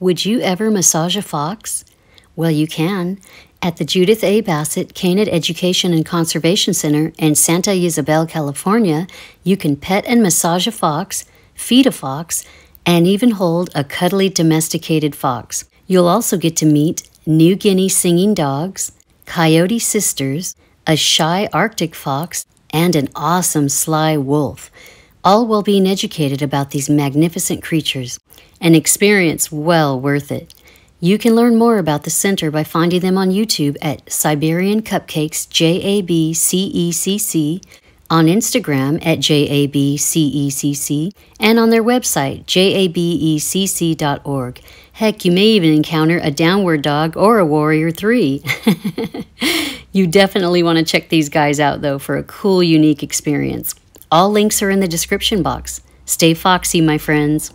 Would you ever massage a fox? Well, you can. At the Judith A. Bassett Canid Education and Conservation Center in Santa Ysabel, California, you can pet and massage a fox, feed a fox, and even hold a cuddly domesticated fox. You'll also get to meet New Guinea singing dogs, coyote sisters, a shy Arctic fox, and an awesome sly wolf, all while being educated about these magnificent creatures. An experience well worth it. You can learn more about the center by finding them on YouTube at Siberian Cupcakes JABCECC, on Instagram at JABCECC, and on their website jabcecc.org. Heck, you may even encounter a downward dog or a warrior 3. you definitely want to check these guys out though for a cool, unique experience. All links are in the description box. Stay foxy, my friends.